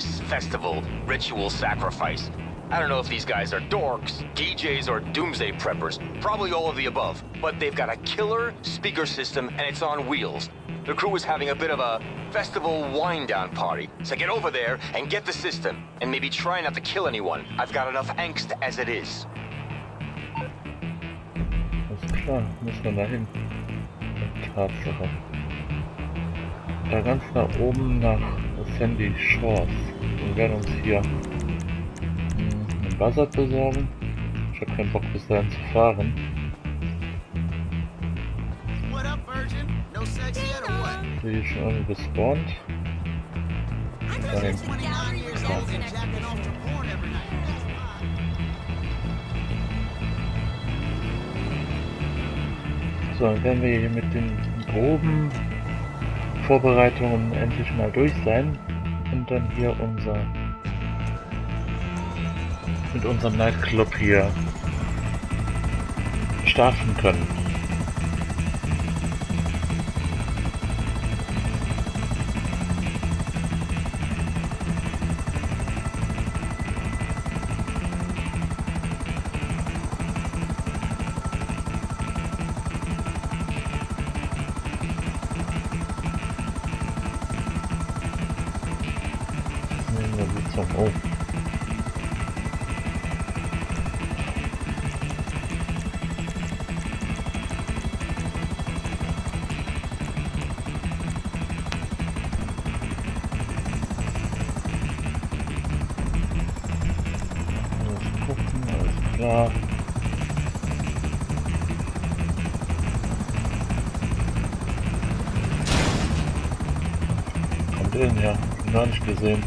this festival, ritual sacrifice. I don't know if these guys are dorks, DJs, or doomsday preppers. Probably all of the above. But they've got a killer speaker system and it's on wheels. The crew is having a bit of a festival wind-down party. So get over there and get the system. And maybe try not to kill anyone. I've got enough angst as it is. Da ganz oben nach Sandy Shores. Wir werden uns hier hm, einen Buzzard besorgen. Ich habe keinen Bock bis dahin zu fahren. What? Bin hier schon irgendwie gespawnt. Nein. 29 years old and jacking off to porn every night. That's fine. So, dann werden wir hier mit den groben Vorbereitungen endlich mal durch sein und dann hier unser mit unserem Nightclub hier starten können. Klar. Kommt denn her? Gar nicht gesehen.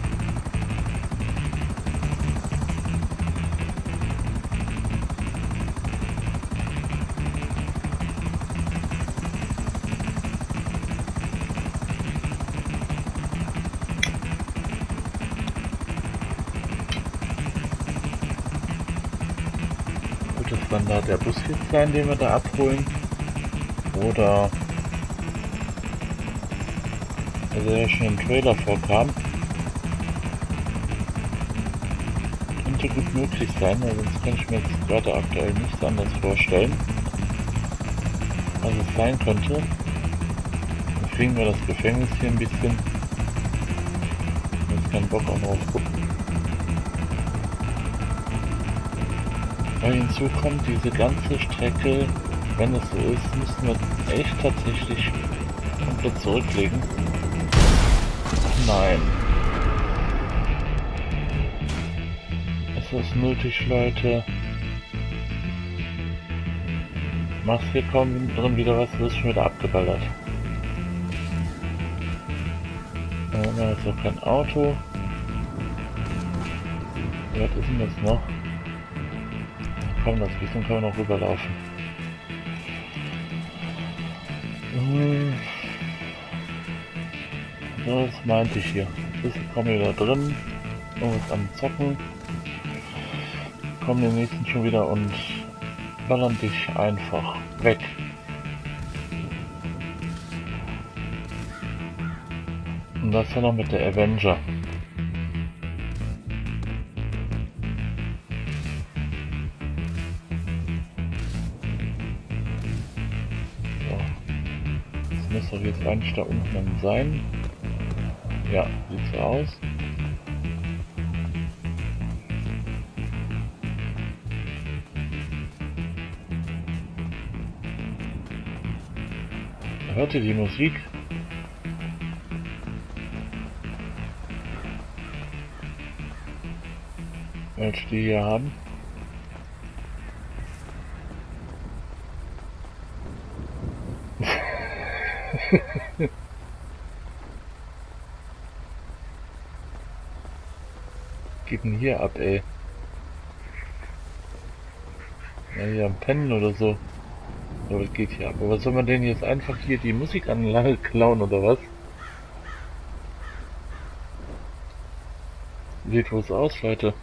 Wird es dann da der Bus jetzt sein, den wir da abholen? Oder... Also der schon im Trailer vorkam. Könnte gut möglich sein, weil sonst kann ich mir jetzt gerade aktuell nichts anderes vorstellen. Was es sein könnte. Dann kriegen wir das Gefängnis hier ein bisschen. Jetzt keinen Bock auch noch auf gucken. Weil hinzu kommt diese ganze Strecke, wenn es so ist, müssen wir echt tatsächlich komplett zurücklegen. Nein. Es ist nötig, Leute. Machst hier kaum drin wieder was, wirst schon wieder abgeballert. Da haben wir jetzt auch kein Auto. Weit ist denn das noch? Komm, das bisschen können wir noch rüberlaufen. Hm. Das meinte ich hier. Jetzt kommen wir da drin. Irgendwas am Zocken. Kommen die nächsten schon wieder und ballern dich einfach weg. Und das dann noch mit der Avenger. Eigentlich da unten dann sein. Ja, sieht so aus. Hört ihr die Musik? Welche die hier haben? Geht denn hier ab, ey? Ja, hier am Pennen oder so. Aber geht hier ab. Aber soll man denn jetzt einfach hier die Musikanlage klauen oder was? Sieht wohl so aus, Leute.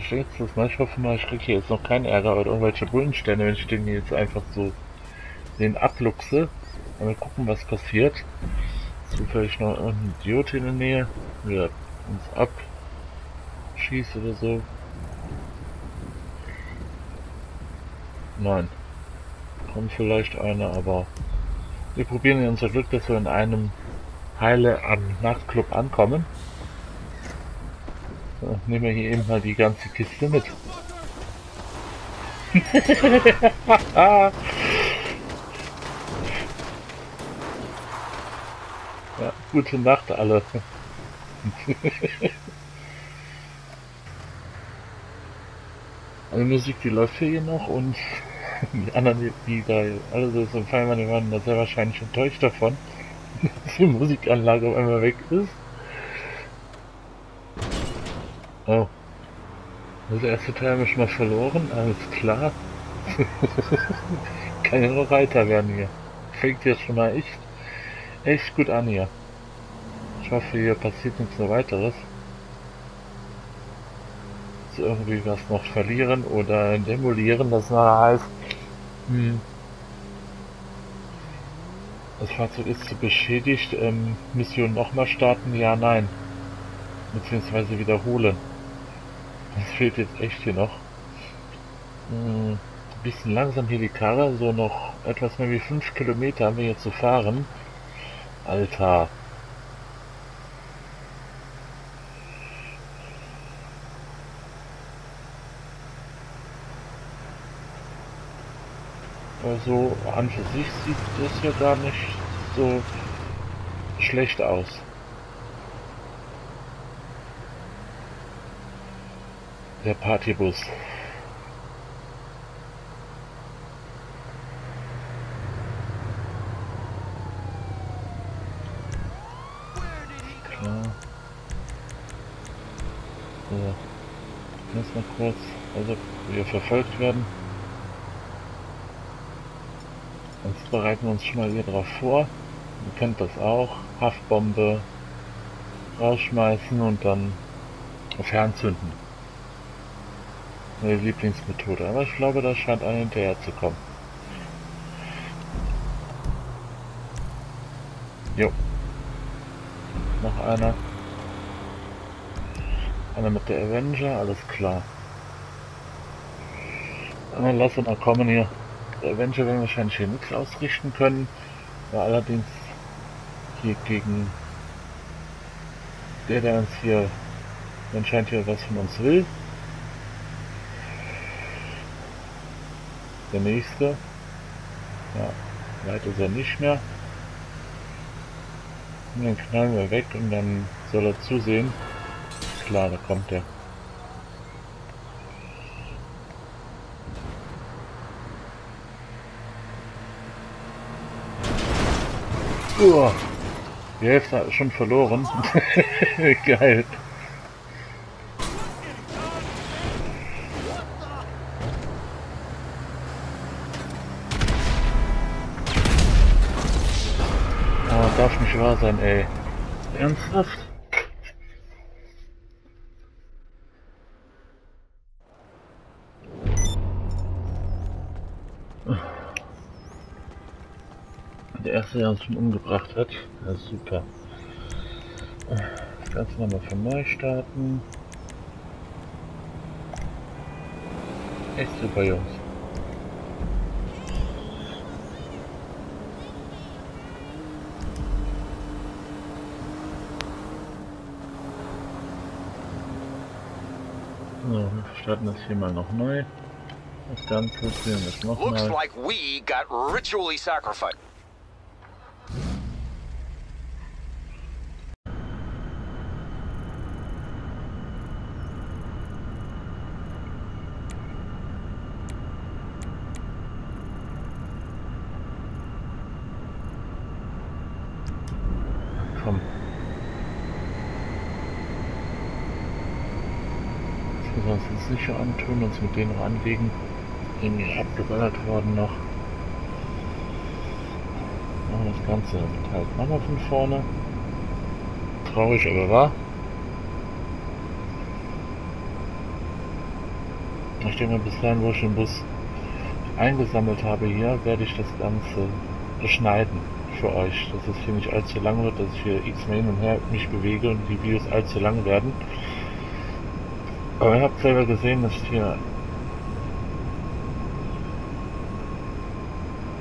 Steht jetzt das mal? Ich hoffe mal, ich krieg hier jetzt noch keinen Ärger oder irgendwelche Bullensterne, wenn ich den jetzt einfach so den abluchse. Mal gucken, was passiert. zufällig noch ein Idiot in der Nähe, der uns abschießt oder so. Nein. Kommt vielleicht einer, aber wir probieren unser Glück, dass wir in einem Heile am Nachtclub ankommen. So, nehmen wir hier eben mal die ganze Kiste mit. ja, gute Nacht alle. Also Musik, die läuft hier noch und die anderen, die, da alle so zum Feiern die waren da sehr wahrscheinlich enttäuscht davon, dass die Musikanlage auf einmal weg ist. Oh. Das erste Teil haben wir schon mal verloren, alles klar. Kann ja noch Reiter werden hier. Fängt jetzt schon mal echt, echt gut an hier. Hoffe, hier passiert nichts mehr weiteres. Jetzt irgendwie was noch verlieren oder demolieren, das heißt, hm, das Fahrzeug ist zu beschädigt, ähm, Mission nochmal starten, ja, nein. Beziehungsweise wiederholen. Das fehlt jetzt echt hier noch. Hm, bisschen langsam hier die Karre, so noch etwas mehr wie 5 Kilometer haben wir hier zu fahren. Alter. Also an für sich sieht das ja gar nicht so schlecht aus. Der Partybus. Klar. So. Jetzt mal kurz, also wir verfolgt werden. Jetzt bereiten uns schon mal hier drauf vor. Ihr kennt das auch. Haftbombe rausschmeißen und dann fernzünden. Meine Lieblingsmethode. Aber ich glaube, da scheint einer hinterher zu kommen. Jo. Noch einer. Einer mit der Avenger, alles klar. Dann lass uns mal kommen hier. Avenger werden wahrscheinlich hier nichts ausrichten können. Ja, allerdings hier gegen der, der uns hier anscheinend hier was von uns will. Der nächste. Ja, weit ist er nicht mehr. Und dann knallen wir weg und dann soll er zusehen. Klar, da kommt er. Uah, die Hälfte schon verloren. Geil. Oh, darf nicht wahr sein, ey. Ernsthaft? Erste, der uns schon umgebracht hat. Das ist super. Das Ganze nochmal von neu starten. Echt super, Jungs. So, wir starten das hier mal noch neu. Das Ganze probieren wir es Looks nochmal. like we got ritually sacrificed. Komm. Das müssen wir uns jetzt antun, uns mit denen noch anlegen. Irgendwie abgeballert worden noch. Machen das Ganze halt nochmal von vorne. Traurig, aber wahr. Ich denke mal, bis dahin, wo ich den Bus eingesammelt habe hier, werde ich das Ganze beschneiden. für euch, dass es hier nicht allzu lang wird, dass ich hier x-mal hin und her mich bewege und die Videos allzu lang werden. Aber ihr habt selber gesehen, dass hier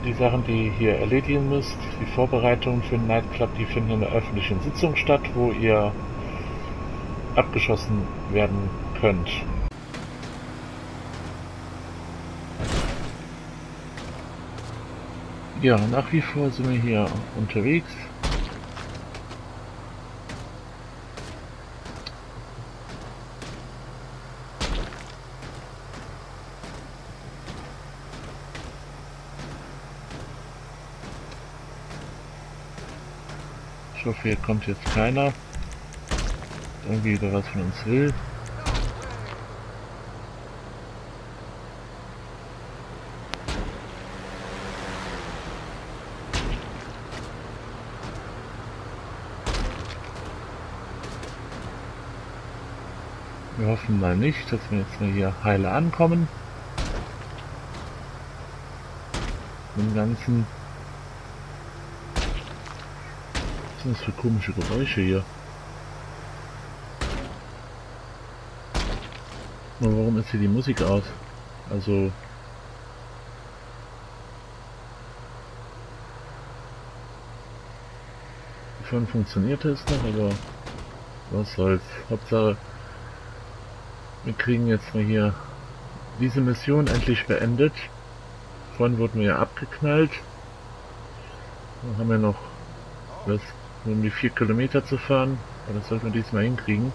die Sachen, die ihr hier erledigen müsst, die Vorbereitungen für den Nightclub, die finden in der öffentlichen Sitzung statt, wo ihr abgeschossen werden könnt. Ja, nach wie vor sind wir hier unterwegs. Hier kommt jetzt keiner. Irgendwie wieder was von uns will. Wir hoffen mal nicht, dass wir jetzt mal hier heile ankommen. Im ganzen Was sind das für komische Geräusche hier? Und warum ist hier die Musik aus? Also... Schon funktioniert es noch, aber was soll's. Hauptsache, wir kriegen jetzt mal hier diese Mission endlich beendet. Vorhin wurden wir ja abgeknallt. Dann haben wir noch was um die 4 Kilometer zu fahren. Aber das sollten wir diesmal hinkriegen.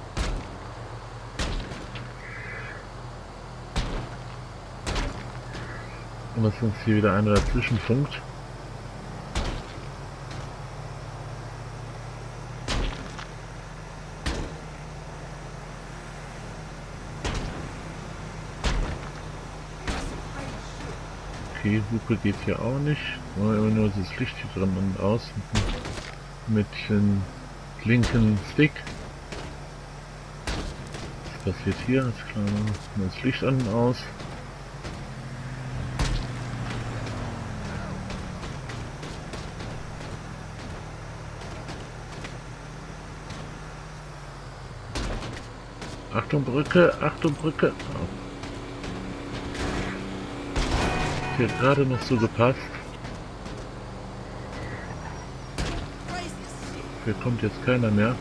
Und dass uns hier wieder einer dazwischen funkt. Okay, Hupe geht hier auch nicht. Nur, nur das Licht hier drin und aus mit dem linken Stick. Was passiert hier? Ist klar, das Licht an und aus. Achtung Brücke, Achtung Brücke. Oh. Hier gerade noch so gepasst. Hier kommt jetzt keiner mehr.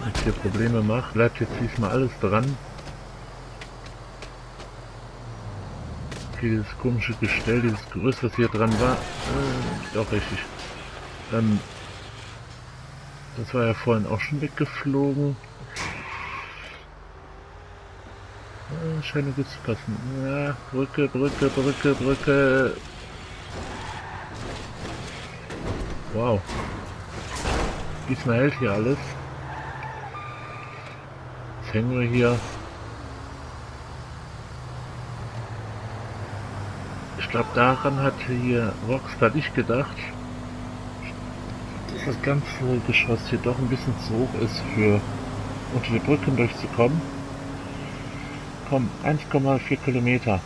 Wenn ich hier Probleme mache, bleibt jetzt diesmal alles dran. Dieses komische Gestell, dieses Gerüst, was hier dran war, äh, auch richtig. Ähm, das war ja vorhin auch schon weggeflogen. Äh, scheint gut zu passen. Ja, Brücke, Brücke, Brücke, Brücke. Wow. Diesmal hält hier alles. Jetzt hängen wir hier. Ich glaube, daran hat hier Rockstar nicht gedacht, dass das ganze Geschoss hier doch ein bisschen zu hoch ist für unter die Brücken durchzukommen. Komm, 1,4 Kilometer.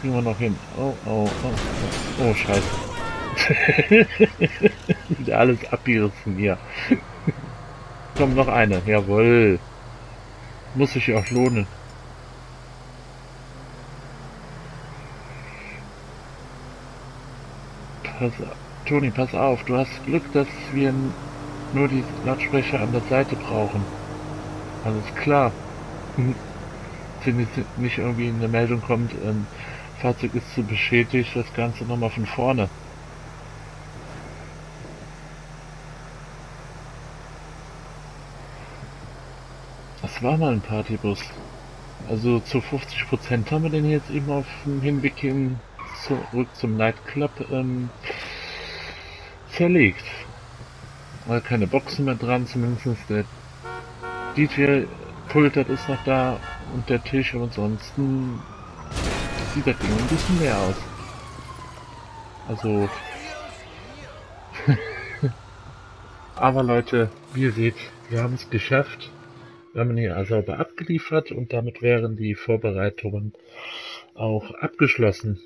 Kriegen wir noch hin. Oh, oh, oh, oh, oh scheiße. Wieder alles abgerissen hier. Kommt noch eine. Jawohl. Muss sich auch lohnen. Pass, Toni, pass auf. Du hast Glück, dass wir nur die Lautsprecher an der Seite brauchen. Alles klar. Wenn nicht irgendwie eine Meldung kommt, ähm, Fahrzeug ist zu beschädigt, das Ganze nochmal von vorne. War mal ein Partybus. Also zu 50% haben wir den jetzt eben auf dem Hinweg hin zurück zum Nightclub ähm, zerlegt. Weil keine Boxen mehr dran, zumindest der DJ-Pult ist noch da und der Tisch und ansonsten sieht das Ding ein bisschen mehr aus. Also aber Leute, wie ihr seht, wir haben es geschafft. Wir haben ihn sauber abgeliefert und damit wären die Vorbereitungen auch abgeschlossen.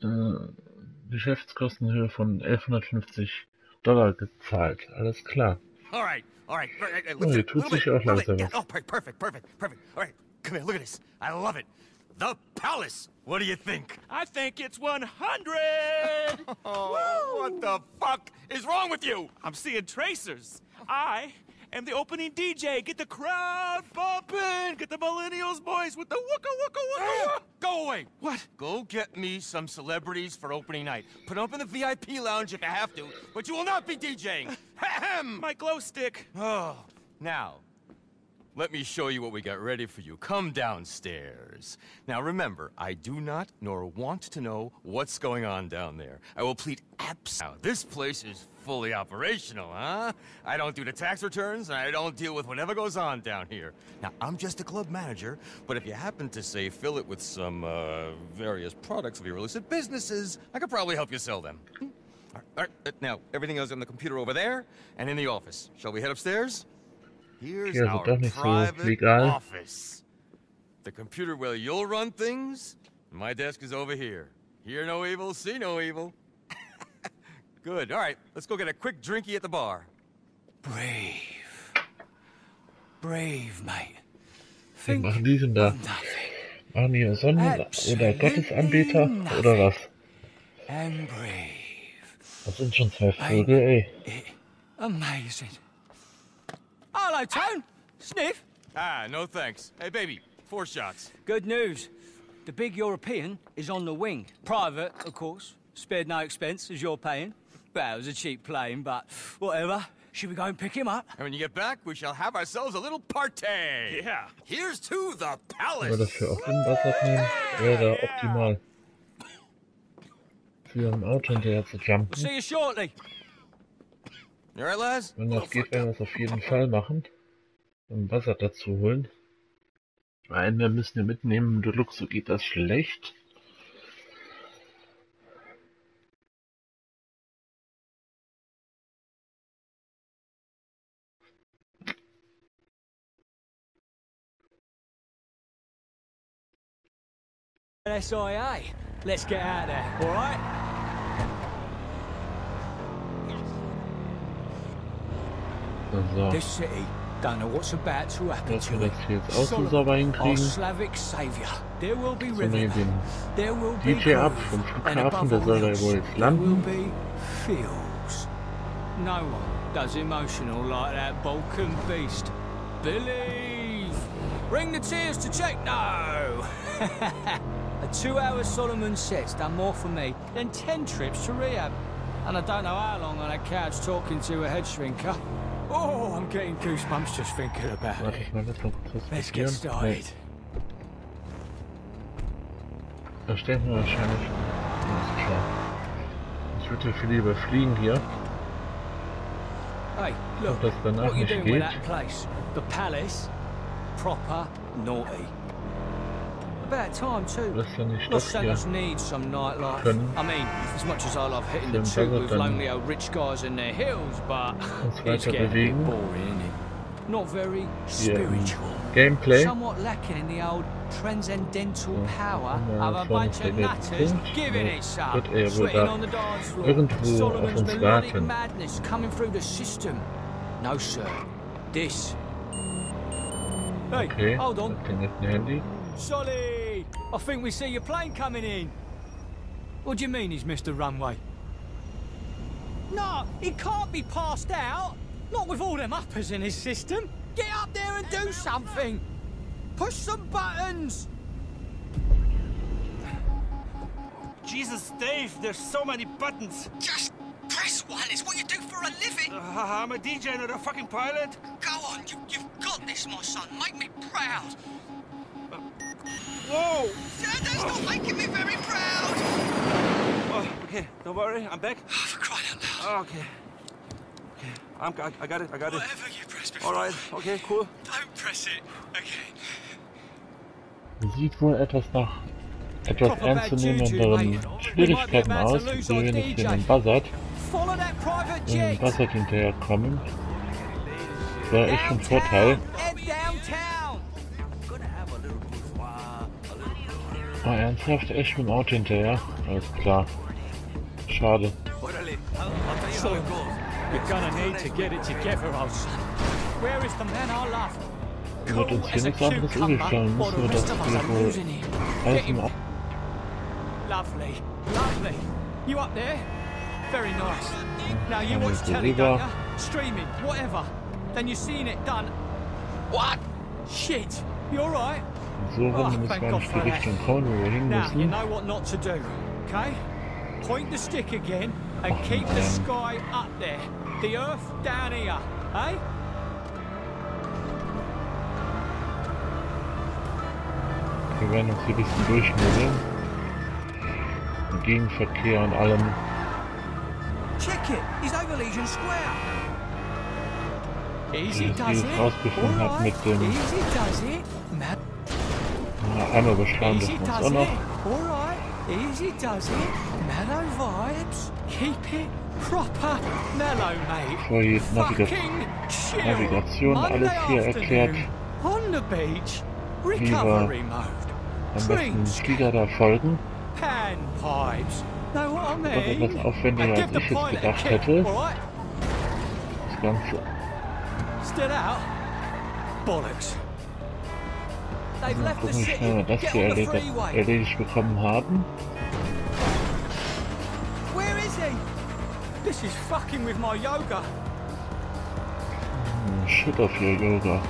Äh, Geschäftskostenhöhe von 1150 Dollar gezahlt. Alles klar. All right, all right. all right, Oh, hier tut sich auch langsam was. oh, per- perfect, perfect, perfect. All right, come here, look at this. I love it. The Palace. What do you think? I think it's 100! Oh, what the fuck is wrong with you? I'm seeing tracers. I am the opening DJ. Get the crowd bumping. Get the millennials boys with the wooka wooka wooka. wooka. Go away. What? Go get me some celebrities for opening night. Put them up in the VIP lounge if you have to, but you will not be DJing. Ahem. My glow stick. Oh, now, let me show you what we got ready for you. Come downstairs. Now remember, I do not nor want to know what's going on down there. I will plead abs. Now, this place is fully operational, huh? I don't do the tax returns, and I don't deal with whatever goes on down here. Now, I'm just a club manager, but if you happen to, say, fill it with some, uh, various products of your illicit businesses, I could probably help you sell them. Hmm? All right, all right, now, everything else on the computer over there and in the office. Shall we head upstairs? Here's Hier, our doch nicht so private office. The computer where you'll run things. My desk is over here. Hear no evil, see no evil. Good. All right, let's go get a quick drinky at the bar. Brave. Brave, mate. Was Think machen die denn da? of nothing Machen die Sonnen- oder Absolutely Gottesanbeter nothing. oder was? Das sind schon zwei Vögel, ey. Amazing. Hello, Tone. Sniff. Ah, no thanks. Hey, baby, four shots. Good news. The big European is on the wing. Private, of course. Spared no expense, as you're paying. Well, it was a cheap plane, but whatever. Should we go and pick him up? And when you get back, we shall have ourselves a little party. Yeah. Here's to the Aber palace. dafür auch Wasser nehmen, wäre optimal. Für ein Auto hinterher zu We'll jumpen. see you shortly. You all right, lads? Wenn das geht, werden wir das auf jeden Fall machen. Und Wasser dazu holen. Nein, wir müssen ja mitnehmen, Deluxe, so geht das schlecht. SIA. Let's get out there, all right? So, This city don't know what's about to happen dass to it. das hier jetzt Solomon, our. Slavic savior. There will be So, There will be DJ ab vom And Flughafen, der soll da wohl jetzt there will landen. be feels. No one does emotional like that Balkan beast. Believe. Bring the tears to check. No. Two-hour Solomon set's done more for me than ten trips to rehab. And I don't know how long on a couch talking to a head shrinker. Oh, I'm getting goosebumps just thinking about it. ich mal das noch kurz Let's get started. da stellen wir wahrscheinlich. Ich würde viel lieber fliegen hier. Hey, look, what you doing with that place? The palace? Proper naughty. About time too. Das ja nicht Los. Santos needs some nightlife. I mean, as much as I love hitting the tube with lonely old rich guys in their hills, but it's getting a bit boring, isn't it? Not very spiritual. Gameplay. Somewhat lacking in the old transcendental power of a bunch of nutters giving it some, sweating on the dance floor. auf Solomon's melodic madness coming through the system. No, sir. This. Hey, Okay, hold on. mit I think we see your plane coming in. What do you mean he's missed the runway? No, he can't be passed out. Not with all them uppers in his system. Get up there and do something. Push some buttons. Jesus, Dave, there's so many buttons. Just press one. It's what you do for a living. Uh, I'm a DJ, not a fucking pilot. Go on. You, you've got this, my son. Make me proud. Whoa! Dad, That's not making me very proud. Oh, okay, don't worry, I'm back. Oh, for crying out loud. Oh, okay. Okay, I'm, I, I got it, I got it. Whatever you press before. All right, okay, cool. Don't press it. Okay. Sieht wohl etwas nach etwas ernstzunehmenderen Schwierigkeiten aus, die wir nicht in den Buzzard, Follow that private in den. Buzzard hinterherkommen. Wäre echt ein Vorteil. Oh, ernsthaft? Echt mit dem Auto hinterher? Alles klar. schade. Son, you're gonna need to get it together, old son. Where is the man I love? Wird uns hier nichts anderes übrig while müssen wir das him. alles im Ab Lovely, lovely. You up there? Very nice. Now you watch jetzt so telly, don't ya? Streaming, whatever. Then you're seeing it done. What? Shit. You alright? So rum Oh, müssen thank wir God eigentlich die. Richtung kommen, wo wir hin Now, you müssen. know what not to do, okay? Point the stick again and keep the sky up there. The earth down here, eh? Wir werden uns hier ein bisschen durchmogeln. Im Gegenverkehr und allem. Check it. He's over Legion Square. Easy es does it. rausgefunden hat Alright. mit dem- Easy does it. Na, einmal überschlagen Easy dürfen wir uns does auch noch. Easy does it. Mellow vibes. Keep it proper mellow, mate. Hier Naviga chill. Navigation alles hier erklärt. On the beach. Recovery mode. am besten. Giga da folgen. Panpipes. Know what I mean? etwas aufwendiger, als ich jetzt gedacht hätte. Das Ganze. Still out? Bollocks. Mal gucken, wie schnell wir das hier erledigt, erledigt bekommen haben. Where is he? This is fucking with my yoga. Hm, Shit auf your Yoga.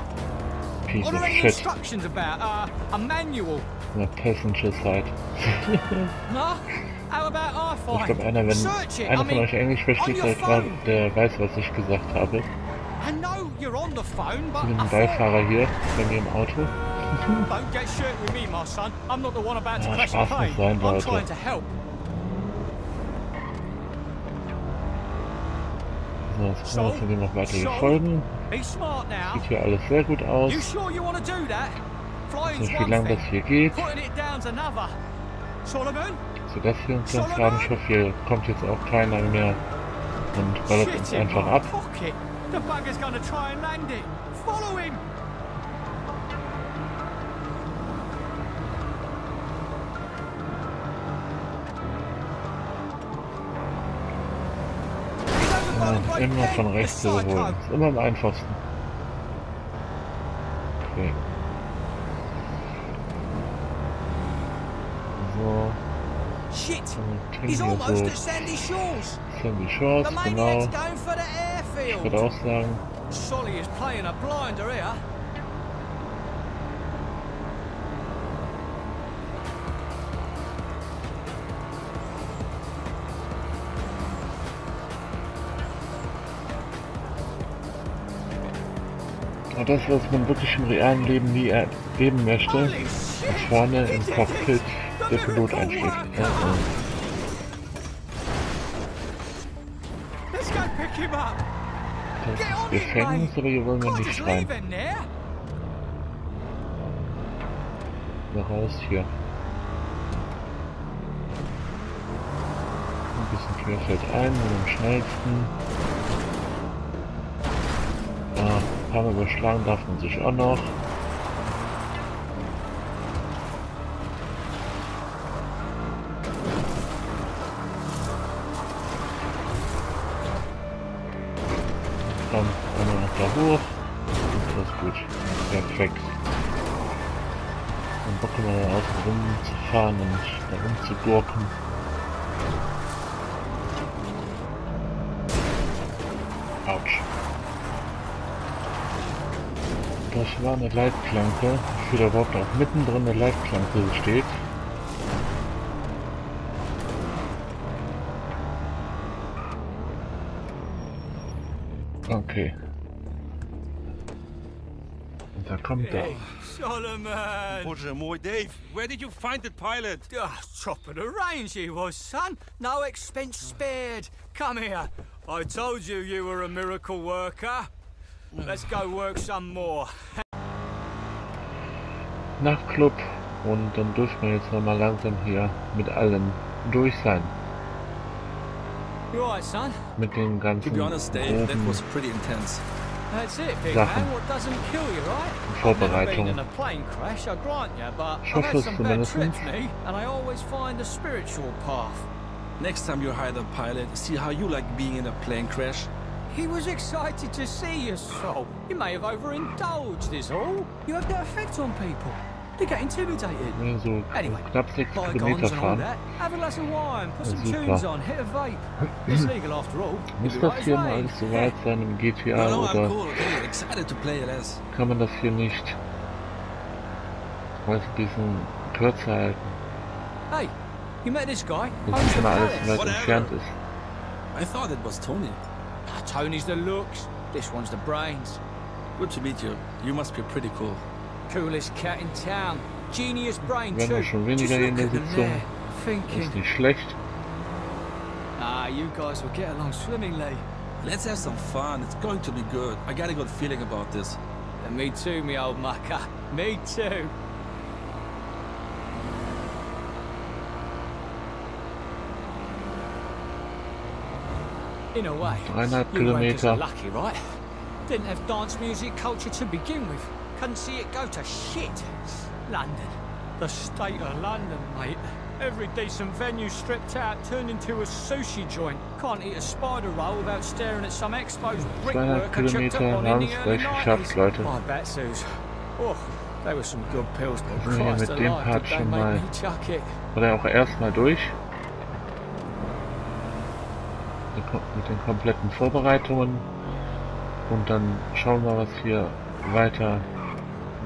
Piece What of shit. instructions about? Uh, a manual? On the passenger side. No? How about I Ich find? glaube, einer, wenn Search einer von euch Englisch versteht, der, der weiß, was ich gesagt habe. I know you're on the phone, but Ich Beifahrer hier bei mir im Auto. Don't get shit with me, my son. I'm not the one about to crash a plane. I'm trying to help. So, jetzt So? müssen wir noch weiter hier So? folgen. Be smart now. Sieht hier alles sehr gut aus. You sure you want to do that? So Flying's wie lange das hier geht, Putting it down's another. Solomon? sodass wir uns ganz gerade, ich hoffe, hier kommt jetzt auch keiner mehr und ballert uns einfach ab. The bugger's gonna try and land it. Follow him. Immer von rechts zu coast. Ist immer am einfachsten. Okay. So, Shit. He's almost at Sandy Shores. Sandy Shores, genau. Ich würde auch sagen, Solly is playing a blinder here. Aber das, was man wirklich im realen Leben nie erleben möchte, Holy dass shit! vorne im! Cockpit der Pilot worker! Ja, ja. Das ist Gefängnis, aber hier wollen wir nicht rein. So raus hier. Ein bisschen querfeld ein, mit dem schnellsten. Mal überschlagen darf man sich auch noch. da eine Leitplanke. Ich sehe da überhaupt auch mittendrin eine Leitplanke steht. Okay. Und da kommt er. Hey, Solomon! Boże mój, Dave, where did you find the pilot? Oh, top of the range he was, son. No expense spared. Come here. I told you you were a miracle worker. Let's go work some more. Nachtclub und dann dürfen wir jetzt nochmal langsam hier mit allem durch sein. Mit den ganzen To be honest, Dave, that groben was pretty intense. That's it, big Sachen. man. What doesn't kill you, right? Vorbereitung. Ich hoffe es zumindest. trips, me, and I always find the spiritual path. Next time you hire the pilot, see how you like being in a plane crash. He was excited to see you, Sol. You may have overindulged, is all. You have that effect on people. They get intimidated. Ja, so Anyway, knapp sechs bygones Kilometer and all fahren. that. Have a glass of wine, put Ja, some super. tunes on, hit a vape. It's legal after all. Muss You'll be das right hier as mal rain. alles so weit sein im GTA No, no, I'm oder cool, okay? Excited to play LS. kann man das hier nicht mal so ein bisschen kürzer halten, Hey, you met this guy? dass Owns es the schon alles palace. so weit Whatever. entfernt ist. I thought it was Tony. Ah, Tony's the looks. This one's the brains. Good to meet you. You must be pretty cool. Coolest cat in town. Genius brain Werden wir too. schon weniger Just in der look at them Sitzung. there, Ist Thinking, nicht schlecht. ah, you guys will get along swimmingly. Let's have some fun. It's going to be good. I got a good feeling about this. And me too, me old mucker. Me too. In a way, Dreieinhalb you wankers are Kilometer. lucky, right? Didn't have dance music culture to begin with. Couldn't see it go to shit. London. The state of London, mate. Every decent venue stripped out, turned into a sushi joint. Can't eat a spider roll without staring at some exposed brickwork I chucked up on in the early gleich geschafft, 90s. Leute. My bet, Suze. Oh, they were some good pills, but Christ alive, did they make me chuck it. oder auch erstmal durch. Mit den kompletten Vorbereitungen. Und dann schauen wir, was hier weiter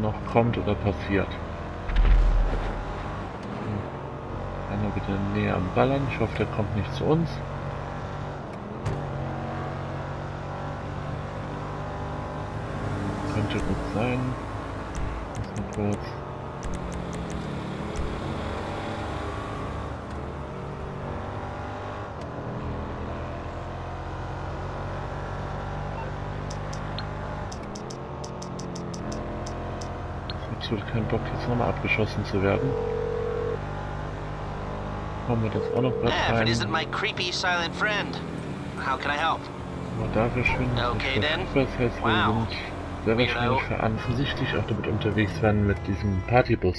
noch kommt oder passiert. Einer wieder näher am Ballern. Ich hoffe, der kommt nicht zu uns. Könnte gut sein. Mal kurz. Absolut keinen Bock, jetzt nochmal abgeschossen zu werden. Haben wir das auch noch grad Ah, if rein. it isn't my creepy silent friend. How can I help? Aber dafür schwingen Okay. Das heißt, wir Wow. sind sehr wahrscheinlich offensichtlich auch damit unterwegs werden mit diesem Partybus.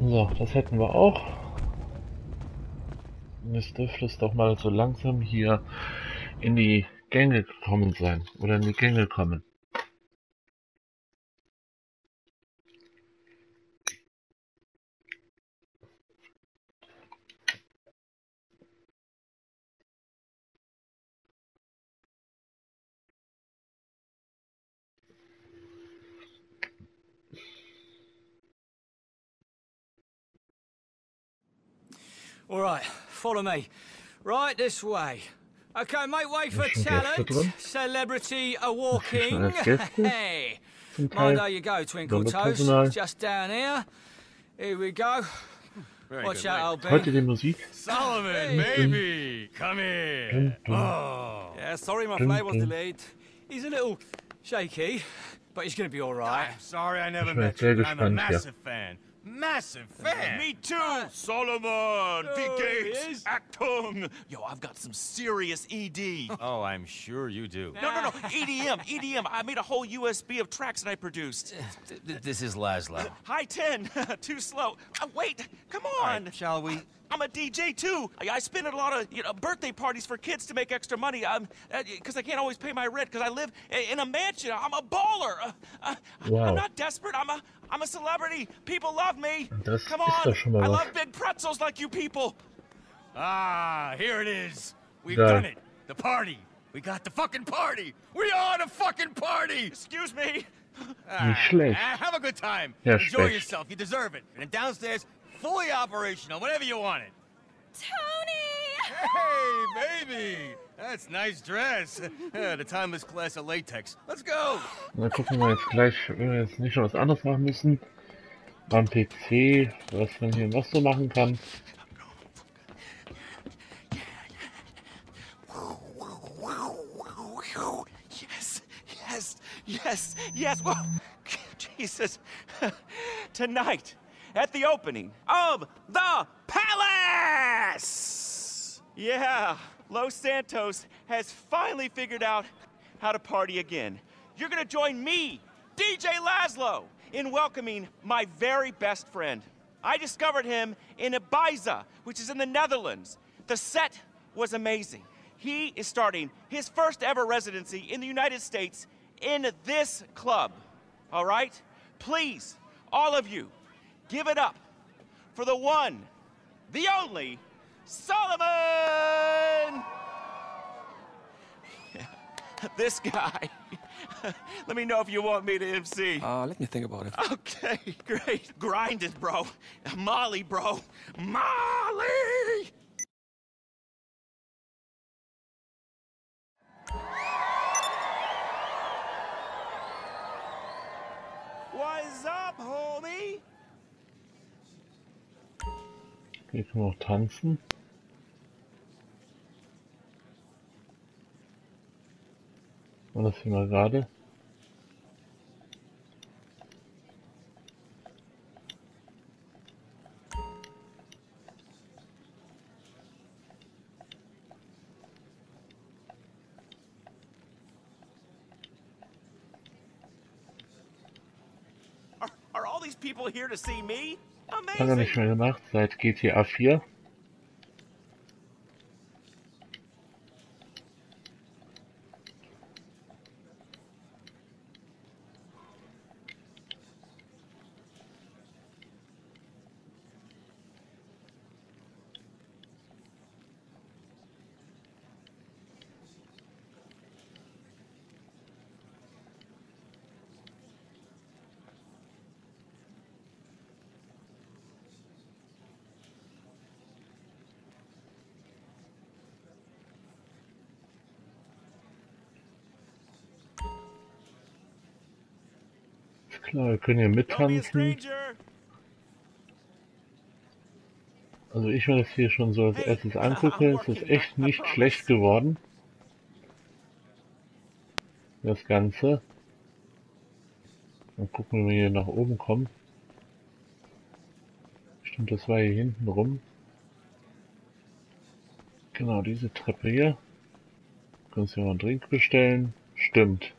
So, das hätten wir auch. Jetzt dürfte es doch mal so langsam hier in die Gänge gekommen sein. Oder in die Gänge kommen. All right, follow me. Right this way. Okay, make way for Ist talent. Celebrity a walking. hey. Mind Teil. how you go, Twinkle Toes. Just down here. Here we go. Watch out, old Heute Ben. die Musik. Solomon, baby, come in. Dun, dun. Oh. Yeah, sorry my Dun, flight was dun. delayed. He's a little shaky, but he's going to be all right. I'm sorry I never met sehr you. I'm a massive fan. Massive fan. Me too, Solomon. Oh, Wie he geht's? is. Yo, I've got some serious ED. Oh, I'm sure you do. No, no, no. EDM, EDM. I made a whole USB of tracks that I produced. This is Laszlo. High 10. Too slow. Uh, wait. Come on. right, shall we? I'm a DJ too. I, I spin at a lot of you know birthday parties for kids to make extra money. Um, because I can't always pay my rent because I live in a mansion. I'm a baller. Uh, uh, Wow. I'm not desperate. I'm a I'm a celebrity. People love me. Das Come on. doch schon I was. love big pretzels like you people. Ah, here it is. We've Geil. done it. The party. We got the fucking party. We are the fucking party. Excuse me. Nicht schlecht. Ah, have a good time. Ja, Enjoy schlecht. yourself. You deserve it. And downstairs, fully operational, whatever you wanted. Tony! Hey, baby. That's nice dress. Uh, the timeless class of latex. Let's go. Dann gucken wir jetzt gleich, wenn wir jetzt nicht noch was anderes machen müssen. Beim PC, was man hier noch so machen kann. Yes, yes, yes, yes. Whoa. Jesus. Tonight, at the opening of the Palace! Yeah, Los Santos has finally figured out how to party again. You're gonna join me, DJ Laszlo, in welcoming my very best friend. I discovered him in Ibiza, which is in the Netherlands. The set was amazing. He is starting his first ever residency in the United States in this club. All right? Please, all of you, give it up for the one, the only, Solomon! this guy. Let me know if you want me to MC. Uh, let me think about it. Okay, great. Grind it, bro. Molly, bro. Molly! What's up, homie? Hier können wir auch tanzen. Here to see me? Haben wir nicht mehr gemacht seit GTA 4. klar, wir können hier mittanzen. Also ich, ich es hier schon so als erstes angucke, ist es working. echt nicht schlecht geworden. Das Ganze. Mal gucken, wie wir hier nach oben kommen. Stimmt, das war hier hinten rum. Genau, diese Treppe hier. Kannst du mal einen Drink bestellen. Stimmt.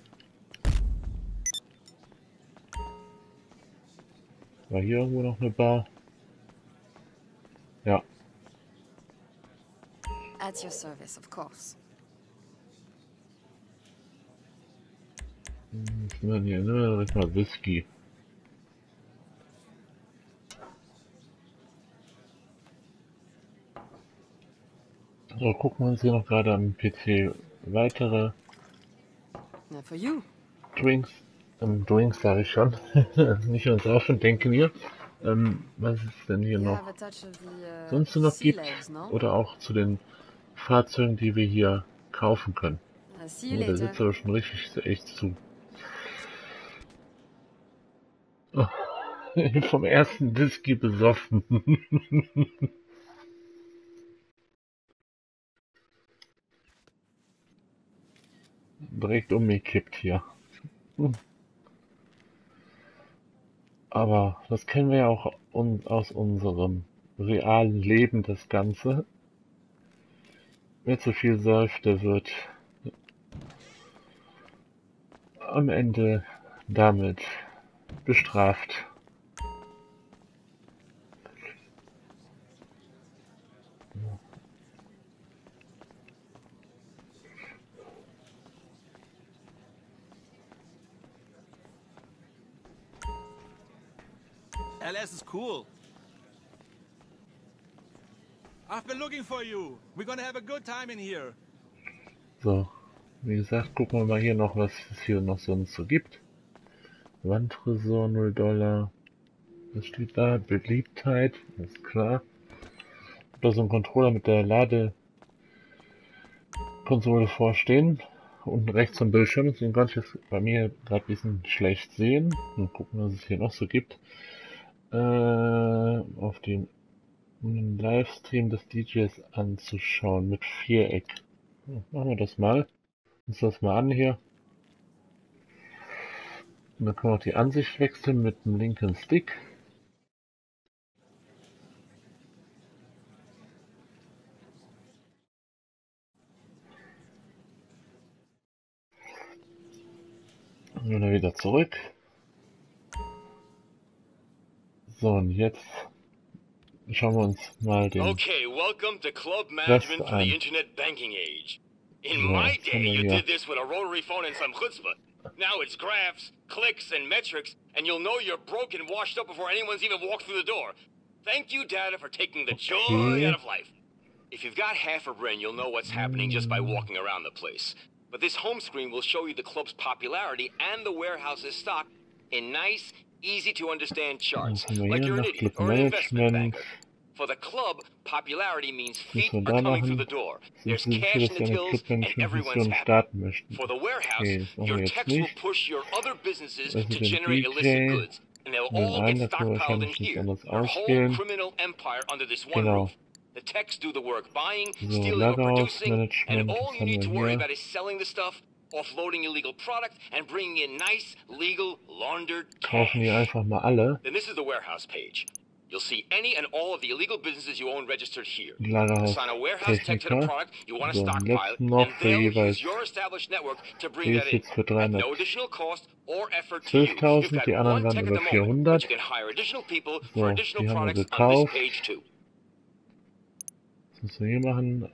War hier irgendwo noch eine Bar? Ja. At your service, of course. Was sind denn hier? Nehmen wir direkt mal Whisky. So, gucken wir uns hier noch gerade am PC weitere. Drinks, ähm, Drinks sage ich schon, nicht uns auf und denken hier, ähm, was es denn hier noch uh, sonst noch gibt no? oder auch zu den Fahrzeugen, die wir hier kaufen können. You Oh, der later. sitzt aber schon richtig echt zu. Oh, vom ersten Whisky besoffen. Direkt umgekippt hier. Hm. Aber das kennen wir ja auch aus unserem realen Leben, das Ganze. Wer zu viel säuft, der wird am Ende damit bestraft. For you. We're gonna have a good time in here. So, wie gesagt, gucken wir mal hier noch, was es hier noch sonst so gibt. Wandtresor 0 Dollar. Was steht da? Beliebtheit, ist klar. Da so ein Controller mit der Ladekonsole vorstehen. Unten rechts am Bildschirm, deswegen kann ich jetzt bei mir gerade ein bisschen schlecht sehen. Und gucken, was es hier noch so gibt. Äh, auf dem Livestream des DJs anzuschauen mit Viereck. Machen wir das mal. Uns das mal an hier. Und dann können wir auch die Ansicht wechseln mit dem linken Stick. Und dann wieder zurück. So, und jetzt schauen wir uns mal den Okay, welcome to club management for the internet banking age. In So, my day, you did this with a rotary phone and some chutzpah. Now it's graphs, clicks, and metrics, and you'll know you're broke and washed up before anyone's even walked through the door. Thank you, Data, for taking the joy Okay. out of life. If you've got half a brain, you'll know what's happening just by walking around the place. But this home screen will show you the club's popularity and the warehouse's stock in nice, easy to understand charts, Dann haben wir like you're an idiot or an investment banker. For the club, popularity means feet are coming through the door. There's cash in the tills, and everyone's happy. For the warehouse, Okay, das machen your text will push your other businesses to generate illicit goods, and they'll all get stockpiled in here. Your whole criminal empire under this one roof. The techs do the work buying, stealing or producing, and all you need to worry about is selling the stuff, offloading illegal product, and bringing in nice, legal, laundered Kaufen die einfach mal alle. Then this is the warehouse page. You'll see any and all of the illegal businesses you own registered here. Assign a warehouse tech to the product you want to So, stockpile, noch and they'll use your established network to bring that in. At no additional cost or effort to you. You've got die anderen one tech at the moment, but you can hire additional people So, for additional products on this page too. Was müssen wir hier machen?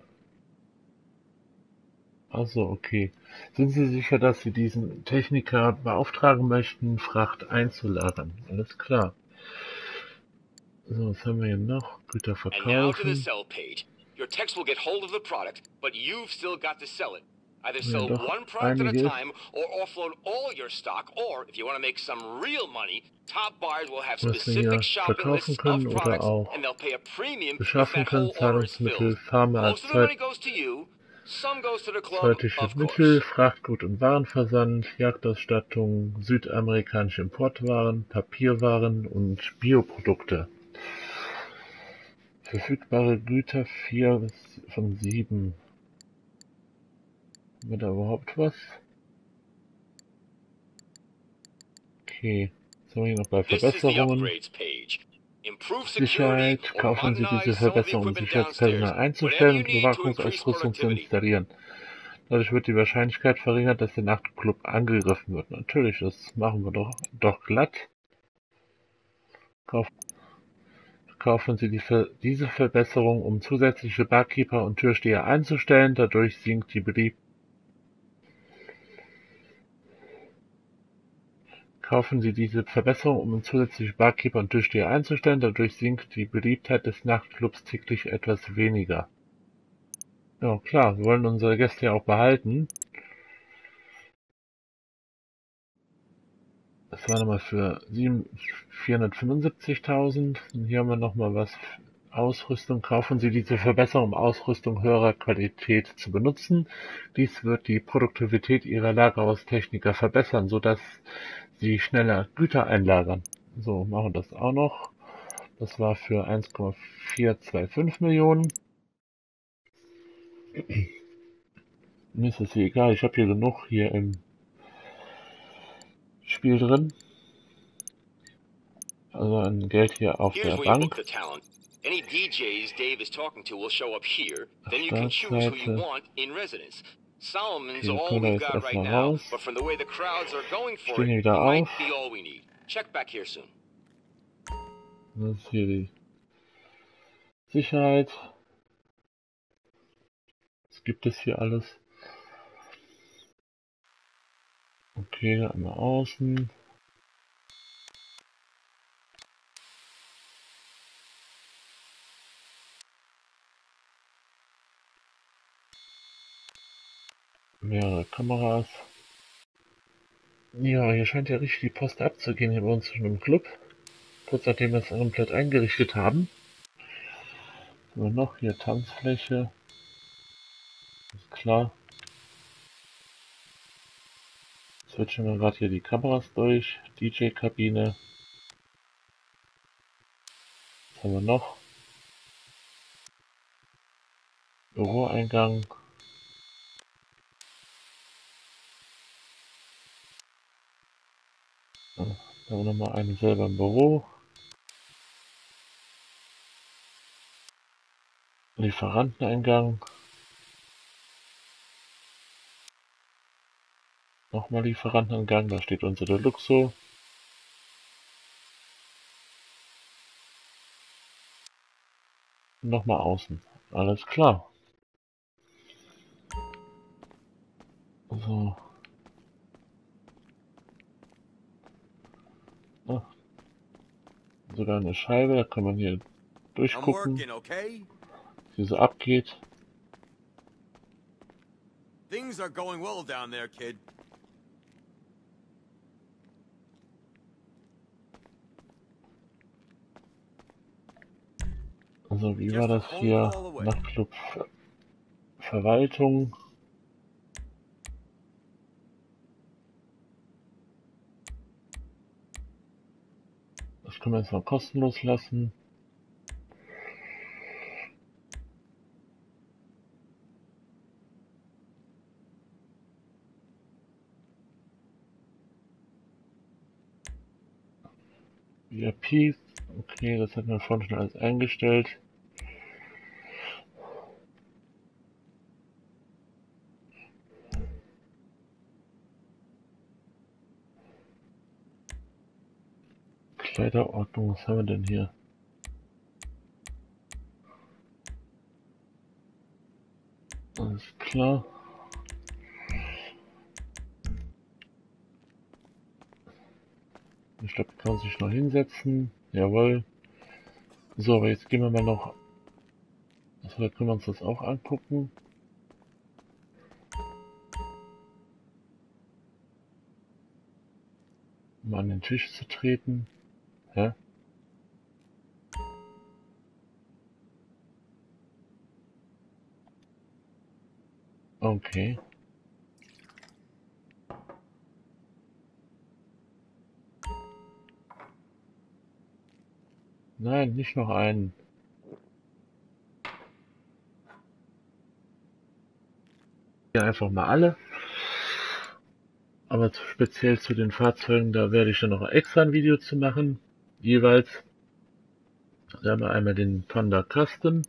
Also okay. Sind Sie sicher, dass Sie diesen Techniker beauftragen möchten, Fracht einzulagern? Alles klar. So, was haben wir hier noch? Güter verkaufen. Your techs will get hold of the product, but you've still got to sell it. Either Ja, sell doch one product at a einiges. time or offload all your stock, or if you want to make some real money, top buyers will have specific shopping lists of products auch and they'll pay a premium if beschaffen that können, whole order is Zahlungsmittel, filled. Most of the money goes to you, of Mittel. Frachtgut und Warenversand, Jagdausstattung, südamerikanische Importwaren, Papierwaren und Bioprodukte. Verfügbare Güter 4 von 7. Haben wir da überhaupt was? Okay. Jetzt haben wir hier noch bei Verbesserungen. Sicherheit. Kaufen Sie diese Verbesserung, um Sicherheitspersonal einzustellen und Überwachungsausrüstung increase zu installieren. Dadurch wird die Wahrscheinlichkeit verringert, dass der Nachtclub angegriffen wird. Natürlich, das machen wir doch, doch glatt. Kauf, kaufen Sie die, diese Verbesserung, um zusätzliche Barkeeper und Türsteher einzustellen. Dadurch sinkt die Belieb Kaufen Sie diese Verbesserung, um zusätzliche Barkeeper und Türsteher einzustellen. Dadurch sinkt die Beliebtheit des Nachtclubs täglich etwas weniger. Ja, klar, wir wollen unsere Gäste ja auch behalten. Das war nochmal für sieben- 475.000. Und hier haben wir nochmal was. Ausrüstung. Kaufen Sie diese Verbesserung, um Ausrüstung höherer Qualität zu benutzen. Dies wird die Produktivität Ihrer Lagerhaustechniker verbessern, sodass Sie schneller Güter einlagern. So, machen das auch noch. Das war für 1,425 Millionen. Mir ist das hier egal, ich habe hier genug hier im Spiel drin. Also ein Geld hier auf Here's der Bank. Any DJs Dave is talking to will show up here. Then you can choose who you want in residence. Solomon's all we've got right now, but from the way the crowds are going for it, might be all we need. Check back here soon. Das ist hier die Sicherheit. Was gibt es hier alles? Okay, einmal außen. Mehrere Kameras. Ja, hier scheint ja richtig die Post abzugehen hier bei uns schon im Club. Kurz nachdem wir es komplett eingerichtet haben. Wir noch hier Tanzfläche. Ist klar. Switchen wir gerade hier die Kameras durch. DJ-Kabine. Was haben wir noch? Büroeingang. Da haben wir nochmal einen selber im Büro. Lieferanteneingang. Nochmal Lieferanteneingang, da steht unser Deluxo. Nochmal außen. Alles klar. So. Sogar eine Scheibe, da kann man hier durchgucken, wie so abgeht. Things are going well down there, kid. Also wie war das hier? Nachtclub Ver Verwaltung. Können wir jetzt mal kostenlos lassen. VIP, okay, das hatten wir vorhin schon alles eingestellt. Kleiderordnung, was haben wir denn hier? Alles klar. Ich glaube, kann sich noch hinsetzen. Jawohl. So, aber jetzt gehen wir mal noch. Also, da können wir uns das auch angucken. Um an den Tisch zu treten. Hä? Okay. Nein, nicht noch einen. Ja, einfach mal alle. Aber speziell zu den Fahrzeugen, da werde ich dann noch extra ein Video zu machen. Jeweils. Da haben wir einmal den Panda Custom.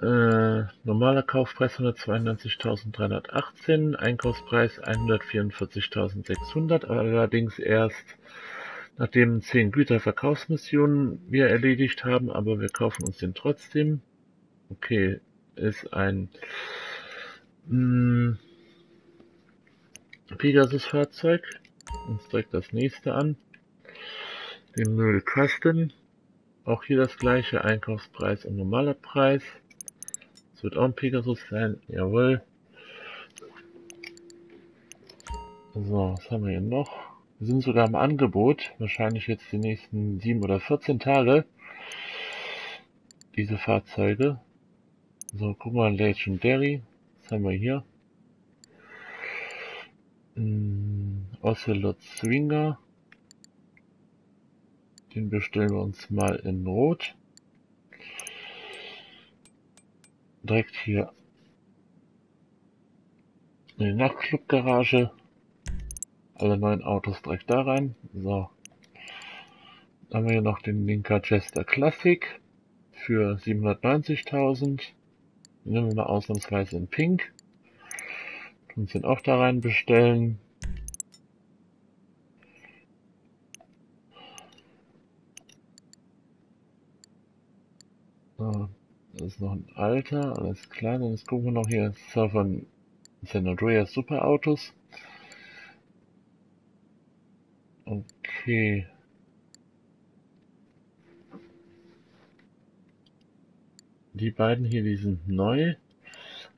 Äh, normaler Kaufpreis 192.318, Einkaufspreis 144.600, allerdings erst nachdem 10 Güterverkaufsmissionen wir erledigt haben, aber wir kaufen uns den trotzdem. Okay, ist ein mh, Pegasus-Fahrzeug. Uns direkt das nächste an. Den Müll Custom. Auch hier das gleiche, Einkaufspreis und normaler Preis. Es wird auch ein Pegasus sein, jawohl. So, was haben wir hier noch? Wir sind sogar im Angebot, wahrscheinlich jetzt die nächsten 7 oder 14 Tage. Diese Fahrzeuge. So, guck mal, Legendary. Was haben wir hier? Mm, Ocelot Swinger. Den bestellen wir uns mal in Rot. Direkt hier in die Nachtclub-Garage. Alle neuen Autos direkt da rein. So. Dann haben wir hier noch den Linker Jester Classic für 790.000. Den nehmen wir mal ausnahmsweise in Pink. Können uns den auch da rein bestellen. So, das ist noch ein alter, alles klar. Dann jetzt gucken wir noch hier, das ist auch von San Andreas Superautos. Okay. Die beiden hier, die sind neu.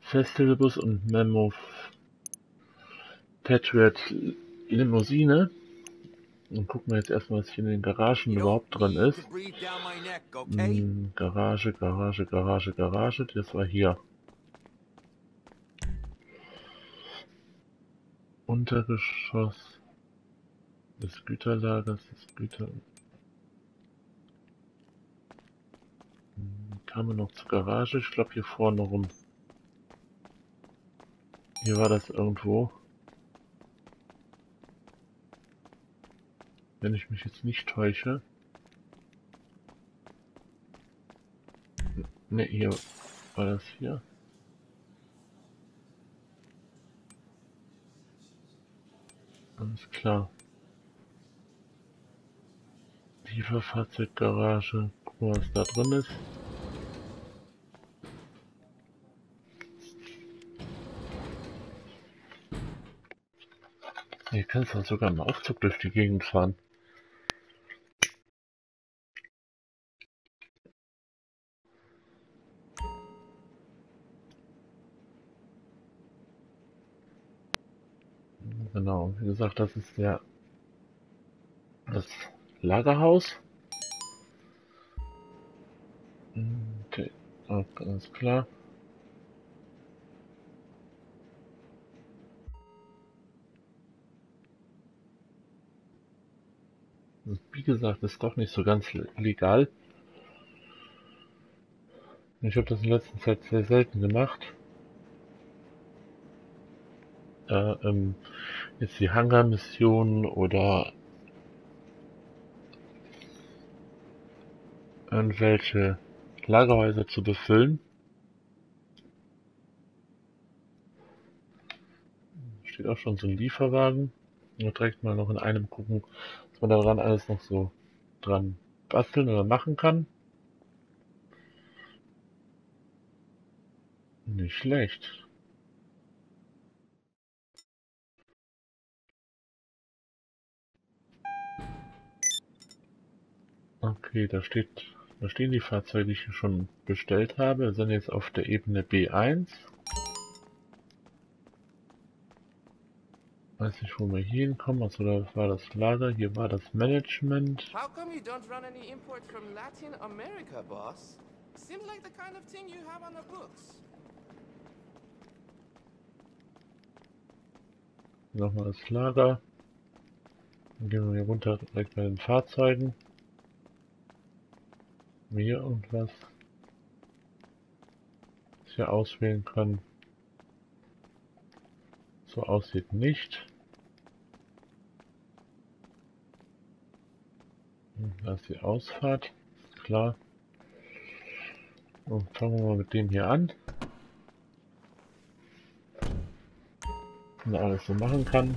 Festivalbus und Memo Patriot Limousine. Dann gucken wir jetzt erstmal, was hier in den Garagen überhaupt drin ist. Okay? Hm, Garage, Garage, Garage, Garage. Das war hier. Untergeschoss des Güterlagers, des Güter... Hm, Kamen noch zur Garage? Ich glaube hier vorne rum. Hier war das irgendwo. Wenn ich mich jetzt nicht täusche. Ne, hier war das hier. Alles klar. Lieferfahrzeuggarage. Gucken, was da drin ist. Hier kannst du sogar im Aufzug durch die Gegend fahren. Genau, wie gesagt, das ist der das Lagerhaus. Okay, oh, ganz klar. Wie gesagt, ist doch nicht so ganz legal. Ich habe das in letzter Zeit sehr selten gemacht. Äh, ähm, jetzt die Hangar-Mission oder irgendwelche Lagerhäuser zu befüllen. Steht auch schon so ein Lieferwagen. Und direkt mal noch in einem gucken, was man daran alles noch so dran basteln oder machen kann. Nicht schlecht. Okay, da steht, da stehen die Fahrzeuge, die ich schon bestellt habe. Wir sind jetzt auf der Ebene B1. Weiß nicht, wo wir hier hinkommen. Also da war das Lager, hier war das Management. How come you don't run any imports from Latin America, boss? Seems like the kind of thing you have on the books. Nochmal das Lager. Dann gehen wir hier runter direkt bei den Fahrzeugen. Hier irgendwas was wir auswählen können. So aussieht nicht. Hm, Da ist die Ausfahrt, ist klar. Und fangen wir mal mit dem hier an. Man alles so machen kann.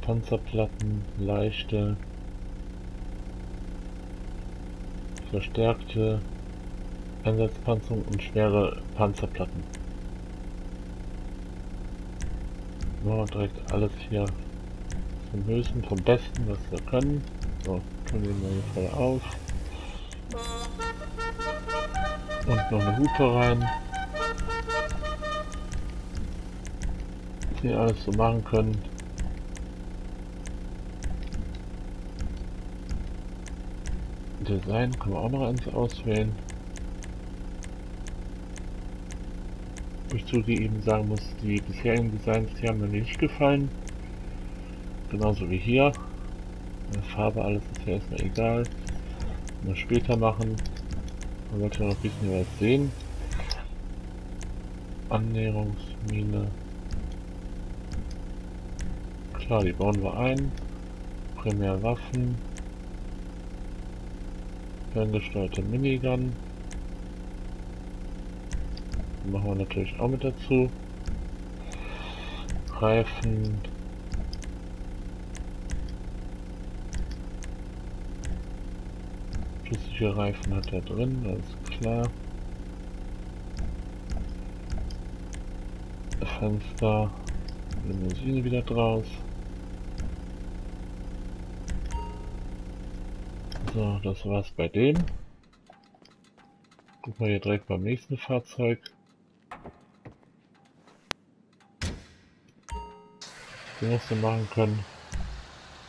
Panzerplatten, leichte, verstärkte Einsatzpanzerung und schwere Panzerplatten. Ja, direkt alles hier vom Höchsten, vom Besten, was wir können. So, tun wir mal hier voll auf. Und noch eine Hupe rein. Was wir alles so machen können. Design können wir auch noch eins auswählen. Ich zugegeben sagen muss, die bisherigen Designs, die haben mir nicht gefallen. Genauso wie hier. Die Farbe, alles ist ja erstmal egal. Mal später machen. Man wollte ja noch ein bisschen was sehen. Annäherungsmine. Klar, die bauen wir ein. Primärwaffen. Ferngesteuerte Minigun. Machen wir natürlich auch mit dazu. Reifen. Flüssige Reifen hat er drin, ist klar. Fenster. Limousine wieder draus. So, das war's bei dem. Gucken wir hier direkt beim nächsten Fahrzeug. Die was wir machen können.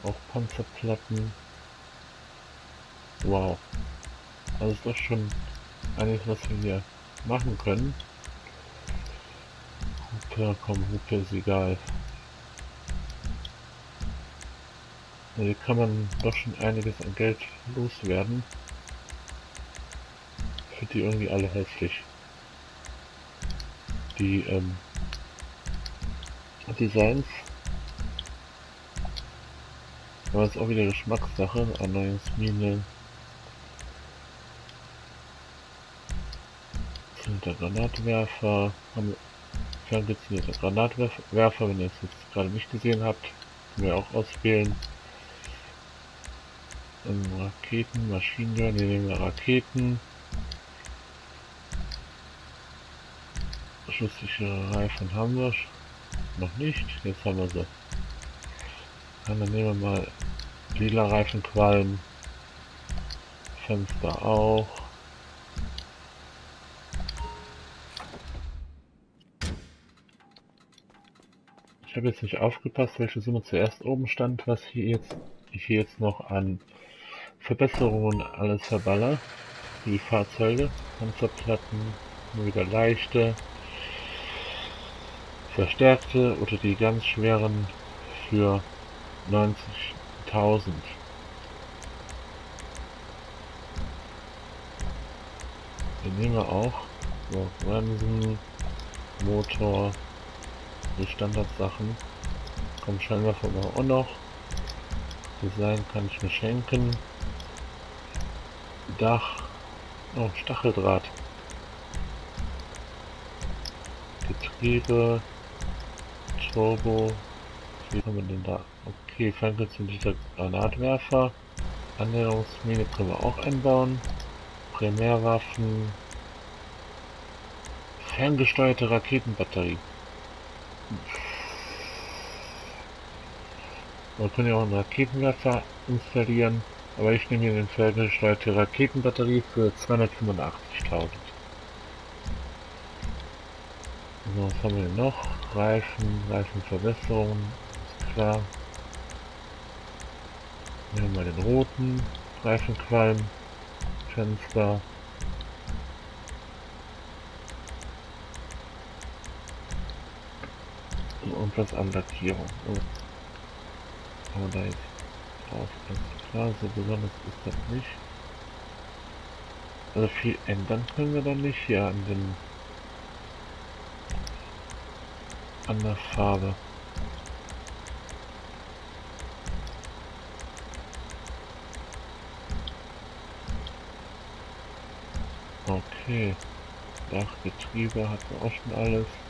Auch Panzerplatten. Wow. Also ist doch schon einiges, was wir hier machen können. Hupe, komm, Hupe ist egal. Also hier kann man doch schon einiges an Geld loswerden. Finde die irgendwie alle hässlich. Die ähm, Designs. Aber ist auch wieder Geschmackssache. Erneuerungsmine. Sind der Granatwerfer. Haben ferngezielte Granatwerfer, wenn ihr es jetzt gerade nicht gesehen habt. Können wir auch auswählen. Ähm, Raketen, Maschinengewehr, hier nehmen wir Raketen. Schusssichere Reifen haben wir noch nicht. Jetzt haben wir sie. Dann nehmen wir mal lila Reifenqualm. Fenster auch. Ich habe jetzt nicht aufgepasst, welche Summe zuerst oben stand, was hier jetzt ich hier jetzt noch an Verbesserungen alles verballer. Die Fahrzeuge, Panzerplatten, wieder leichte, verstärkte oder die ganz schweren für 90.000. Wir nehmen wir auch so, Bremsen, Motor, die Standardsachen. Kommt Scheinwerfer auch noch. Design kann ich mir schenken. Dach. Oh, Stacheldraht. Getriebe. Turbo. Wie haben wir denn da? Okay, ferngezielter Granatwerfer. Annäherungsmine können wir auch einbauen. Primärwaffen. Ferngesteuerte Raketenbatterie. Man kann ja auch einen Raketenwerfer installieren, aber ich nehme hier den ferngesteuerte Raketenbatterie für 285.000. So, was haben wir noch? Reifen, Reifenverbesserung, ist klar. Nehmen wir mal den roten Reifenqualm, Fenster. Und was an Lackierung. Oh aber da jetzt ganz klar, so besonders ist das nicht. Also viel ändern können wir dann nicht hier an den an der Farbe. Okay. Dachgetriebe hat man auch schon alles.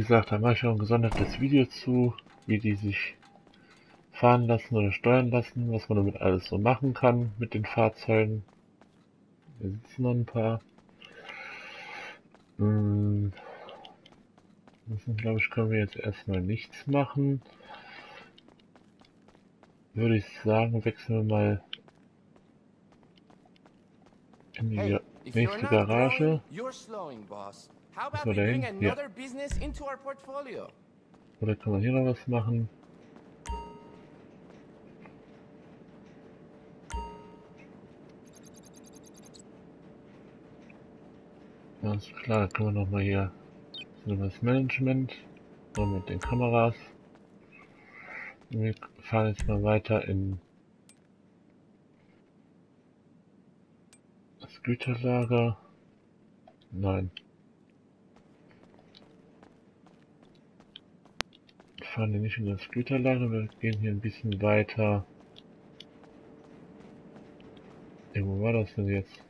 Gesagt, da mache ich auch ein gesondertes Video zu, wie die sich fahren lassen oder steuern lassen, was man damit alles so machen kann mit den Fahrzeugen. Hier sitzen noch ein paar. Hm. Müssen, glaube ich, können wir jetzt erstmal nichts machen. Würde ich sagen, wechseln wir mal in die Hey, nächste Garage. growing, bring hin? Ja. another business into our portfolio? Oder kann man hier noch was machen? Ganz klar, können wir noch mal hier das Management und mit den Kameras. Wir fahren jetzt mal weiter in das Güterlager. Nein. Fahren hier nicht in das Güterlager, wir gehen hier ein bisschen weiter. Ja, wo war das denn jetzt?